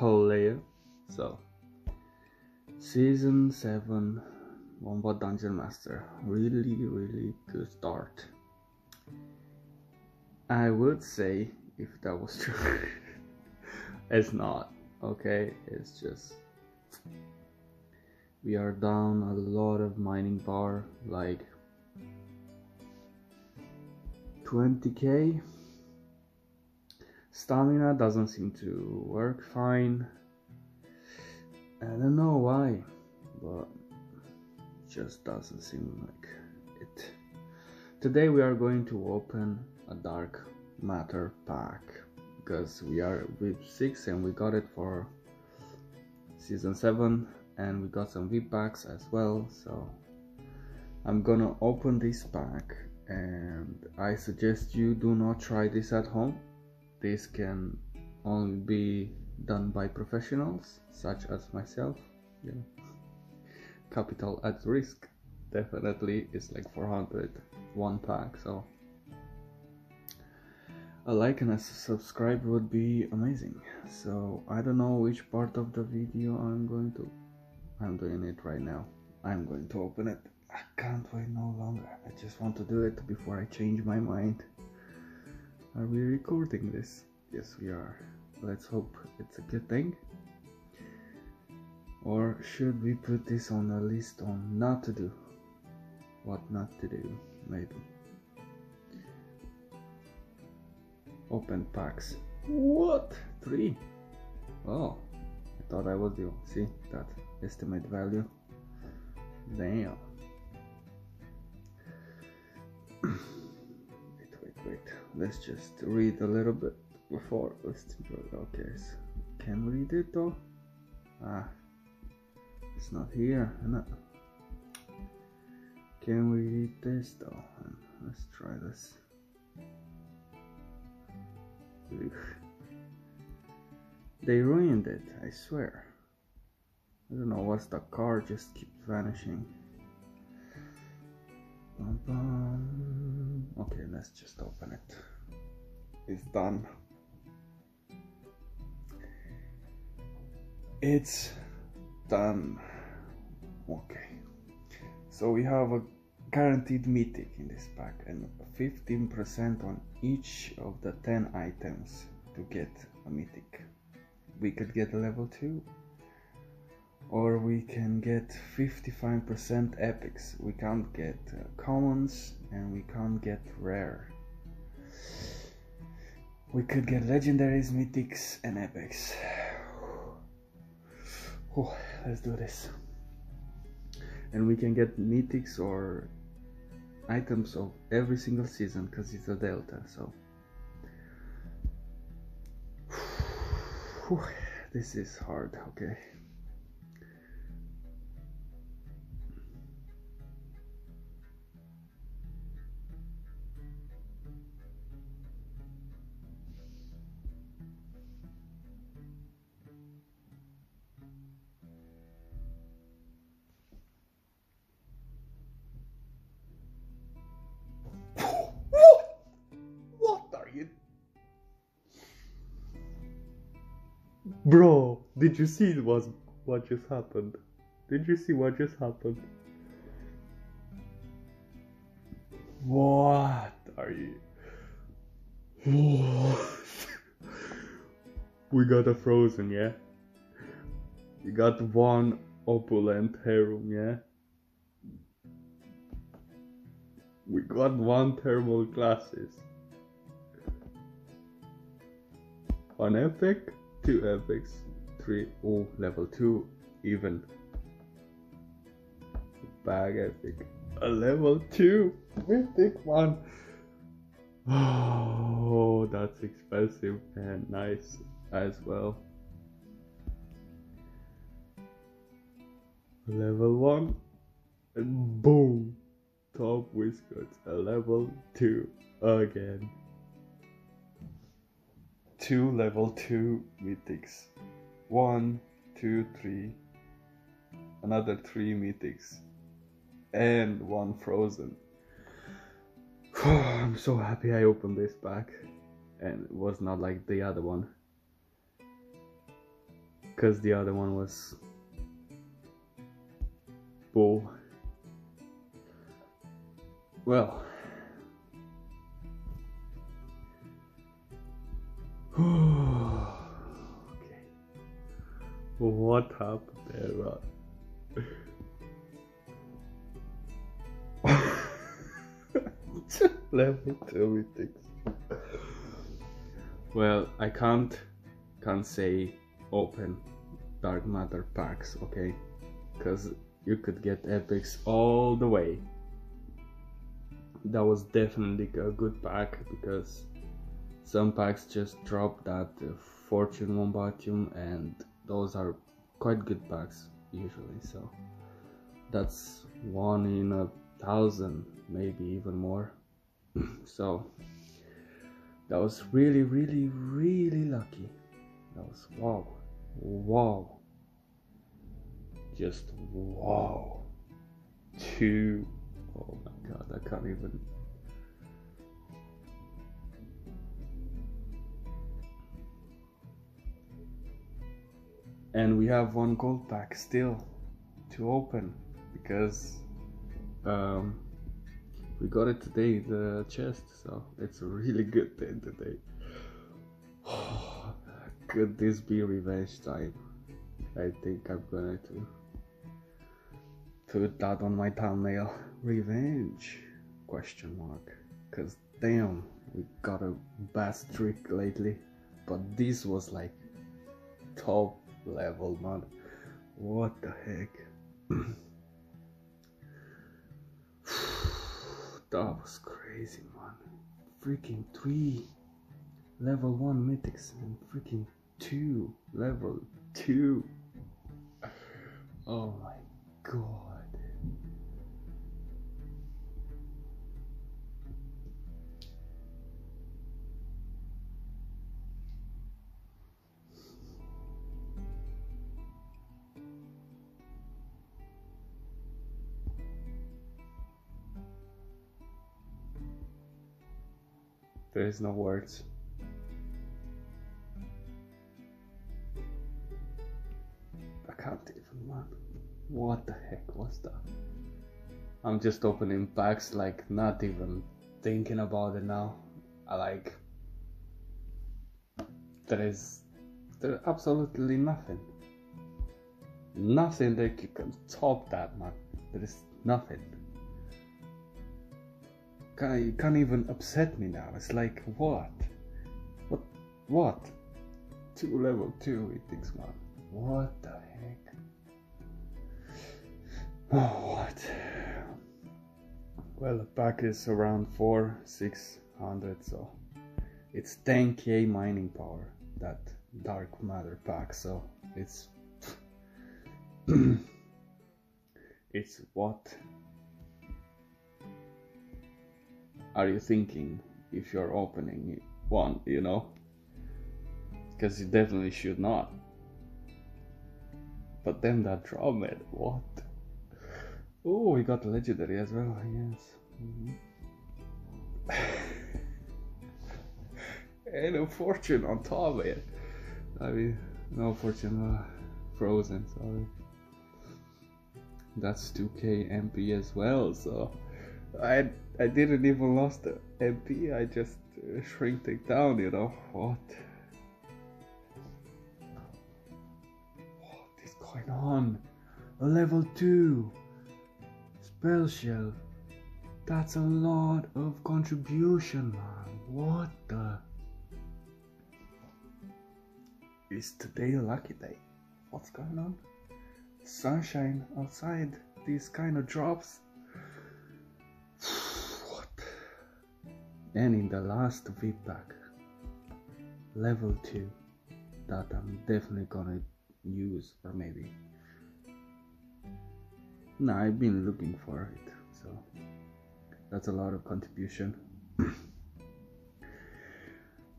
Leia. So, season 7 Wombat Dungeon Master. Really, really good start. I would say if that was true. it's not, okay? It's just. We are down a lot of mining bar, like 20k. Stamina doesn't seem to work fine. I don't know why, but just doesn't seem like it. Today we are going to open a dark matter pack because we are with 6 and we got it for season 7 and we got some VIP packs as well so I'm gonna open this pack and I suggest you do not try this at home this can only be done by professionals such as myself know capital at risk definitely is like 400 one pack so. A like and a subscribe would be amazing. So i don't know which part of the video i'm going to i'm doing it right now. I'm going to open it. I can't wait no longer. I just want to do it before i change my mind are we recording this yes we are let's hope it's a good thing or should we put this on a list on not to do what not to do maybe open packs. What? Three? Oh, I thought I was the see that estimate value. Damn. wait, wait, wait. Let's just read a little bit before let's okay so can we read it though? Ah it's not here, no. Can we read this though? Let's try this. They ruined it, I swear. I don't know what's the car just keeps vanishing. Okay, let's just open it. It's done. It's done. Okay. So we have a guaranteed mythic in this pack and 15% on each of the 10 items to get a mythic. We could get a level 2 or we can get 55% epics. We can't get uh, commons and we can't get rare. We could get legendaries, mythics and epics. Oh, let's do this. And we can get mythics or items of every single season because it's a delta so this is hard okay Bro, did you see what what just happened? Did you see what just happened? What are you? we got a frozen, yeah? We got one opulent harem, yeah? We got one thermal classes. One epic 2 epics, 3 oh level 2 even. Bag epic. A level 2 mythic one. Oh, that's expensive and nice as well. Level 1 and boom! Top whiskers, a level 2 again two level 2 mythics. One, two, three, another three mythics, and one frozen. I'm so happy I opened this pack and it was not like the other one. because the other one was bull. Well, okay. What happened there, Rod? tell two things. Well, I can't can't say open dark matter packs, okay? Because you could get epics all the way. That was definitely a good pack because some packs just drop that uh, fortune wombatium and those are quite good packs usually so that's one in a thousand maybe even more. So that was really really really lucky. That was wow wow. Just wow. Two oh my god i can't even and we have one gold pack still to open because um, we got it today the chest so it's a really good day today. Could this be revenge time? I think i'm gonna to put that on my thumbnail. Revenge? Question mark. Because damn we got a bad streak lately. But this was like top level, man. What the heck? that was crazy, man. Freaking three level one mythics and freaking two level two. Oh my god. There is no words. I can't even, man. What the heck was that? I'm just opening packs, like, not even thinking about it now. I like. There is. There absolutely nothing. Nothing that you can top that, man. There is nothing can't, can't even upset me now. It's like, what? What? What? Two level two, he thinks, man. What the heck? Oh, what? Well, the pack is around four, six hundred, so it's 10k mining power. That dark matter pack, so it's it's what are you thinking if you're opening one, you know? Because you definitely should not. But then that man, what? Oh, we got legendary as well, yes. Mm-hmm. and a fortune on top, man. I mean, no fortune, uh, frozen, sorry. That's 2k MP as well, so I I didn't even lost the MP. I just uh, shrinked it down. You know what? What is going on? A level two spell shell. That's a lot of contribution, man. What the? Is today a lucky day? What's going on? Sunshine outside. These kind of drops and in the last feedback level 2 that I'm definitely gonna use or maybe no I've been looking for it so that's a lot of contribution.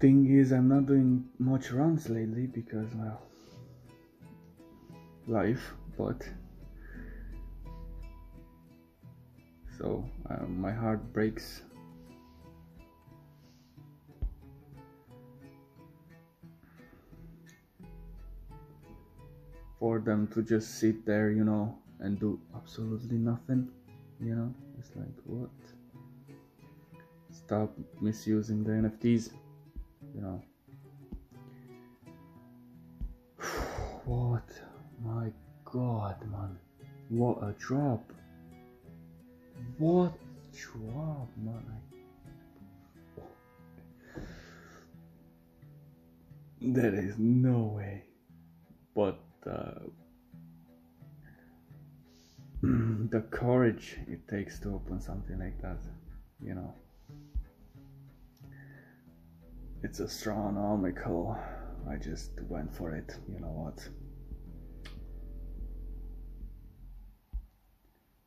Thing is I'm not doing much runs lately because well life but so uh, my heart breaks for them to just sit there, you know, and do absolutely nothing, you know. It's like what? Stop misusing the NFTs, you know. what? My God, man! What a drop! What drop, man! There is no way. But uh, the courage it takes to open something like that, you know. It's astronomical. I just went for it, you know what?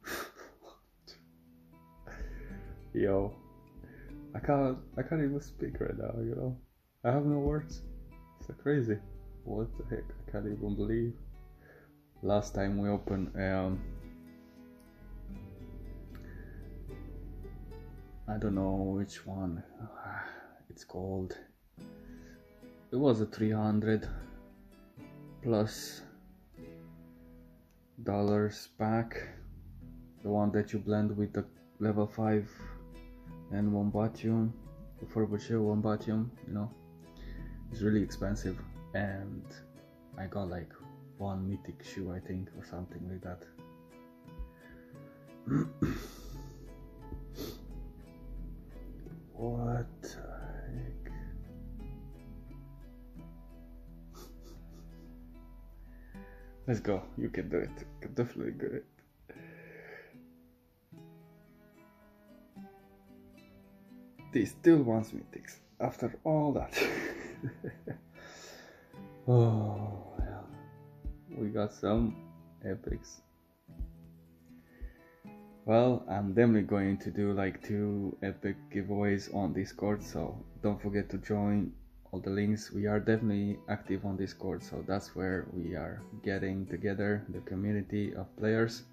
Yo, I can't I can't even speak right now, you know. I have no words. So crazy. What the heck? I can't even believe. Last time we opened um I don't know which one it's called. It was a 300 plus dollars pack. The one that you blend with the level 5 and one Wombatium Butcher Wombatium, you know it's really expensive and I got like one mythic shoe I think or something like that. What let's go. You can do it. You can definitely do it. They still wants mythics. After all that oh, yeah. we got some epics. Well, I'm definitely going to do like two epic giveaways on Discord, so don't forget to join all the links. We are definitely active on Discord, so that's where we are getting together the community of players.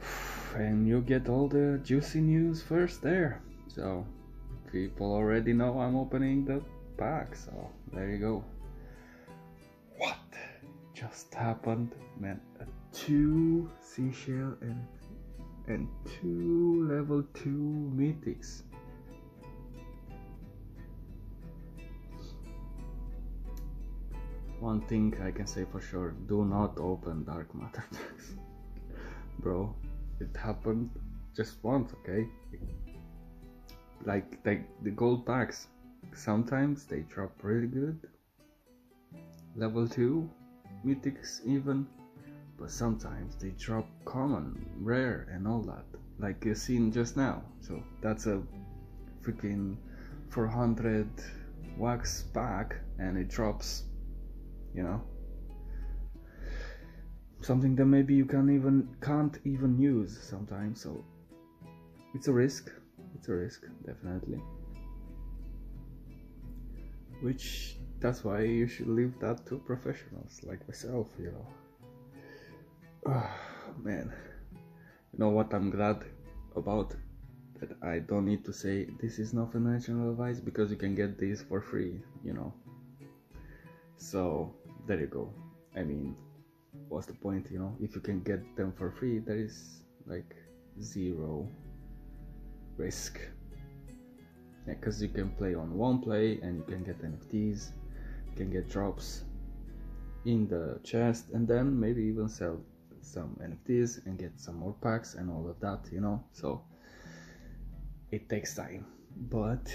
And you get all the juicy news first there. So people already know I'm opening the pack, so there you go. What just happened? Man, two seashell and and two level two mythics. One thing I can say for sure, do not open dark matter packs. Bro, it happened just once, okay? like like the gold packs sometimes they drop really good. Level 2 mythics even but sometimes they drop common rare and all that like you seen just now. So that's a freaking 400 wax pack and it drops you know. Something that maybe you can even can't even use sometimes so it's a risk. It's a risk definitely which that's why you should leave that to professionals like myself you know. Oh, man. You know what i'm glad about? That i don't need to say this is not financial advice because you can get this for free you know. So there you go. I mean what's the point you know? If you can get them for free there is like zero risk because yeah, you can play on Womplay and you can get NFTs, you can get drops in the chest, and then maybe even sell some NFTs and get some more packs and all of that, you know. So it takes time, but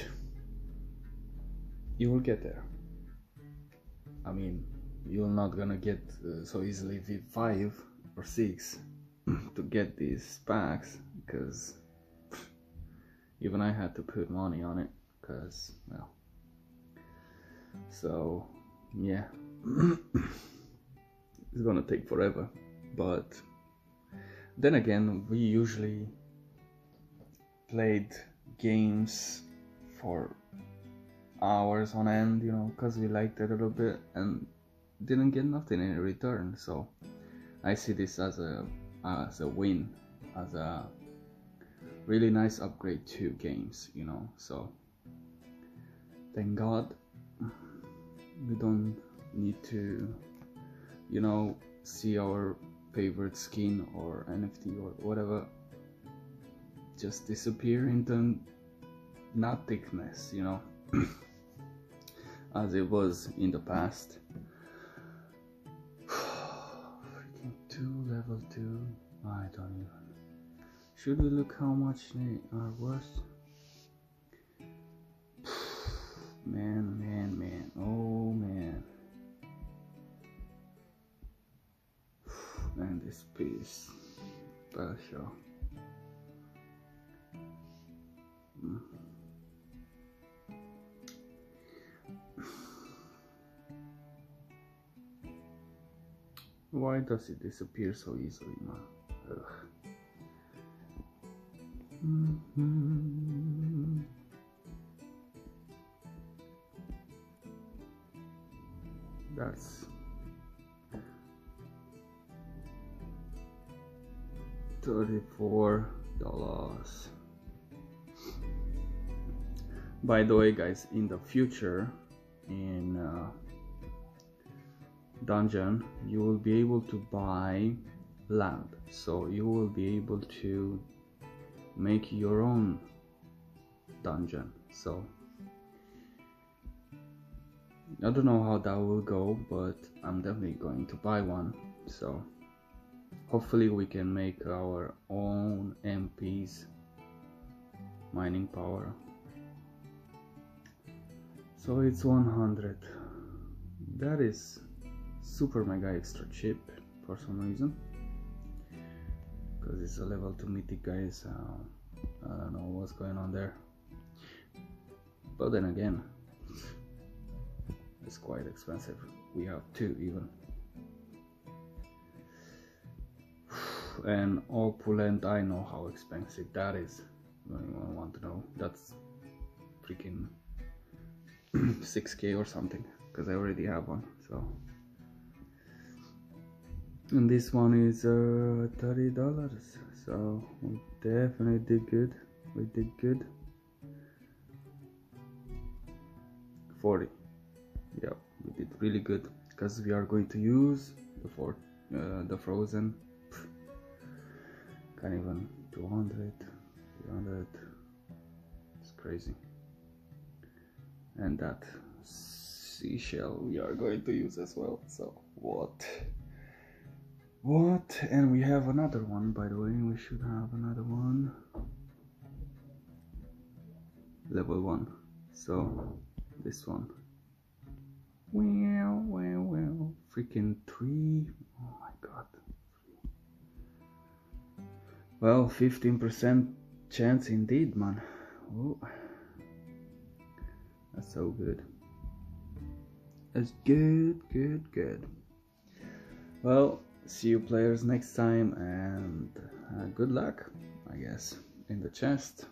you will get there. I mean, you're not gonna get uh, so easily V5 or 6 to get these packs because even I had to put money on it because, well, so yeah, it's gonna take forever. But then again, we usually played games for hours on end, you know, because we liked it a little bit and didn't get nothing in return. So I see this as a as a win, as a really nice upgrade to games, you know. So thank God we don't need to you know see our favorite skin or NFT or whatever just disappear into nothingness, you know, as it was in the past. Freaking two, level two. I don't even. Should we look how much they are worth? Man, man, man. Oh, man. And this piece. Special. Hmm. Why does it disappear so easily, man? Ugh. Mm-hmm. That's thirty-four dollars. By the way, guys, in the future, in uh, dungeon, you will be able to buy land, so you will be able to make your own dungeon. So I don't know how that will go, but I'm definitely going to buy one. So hopefully we can make our own MPs mining power. So it's 100. That is super mega extra cheap for some reason. It's a level 2 mythic guys. Uh, I don't know what's going on there. But then again, it's quite expensive. We have two even. And opulent, I know how expensive that is. Anyone want to know? That's freaking 6k or something because I already have one. So, and this one is uh, thirty dollars. So we definitely did good. We did good. Forty. Yeah we did really good. Because we are going to use the for uh, the frozen. Can't even 200 300 it's crazy. And that seashell we are going to use as well. So what what and we have another one by the way we should have another one level one so this one well, well, well. Freaking three. Oh my god. Well, 15% chance indeed, man. Oh. That's so good. That's good, good, good. Well, see you players next time and uh, good luck, I guess, in the chest.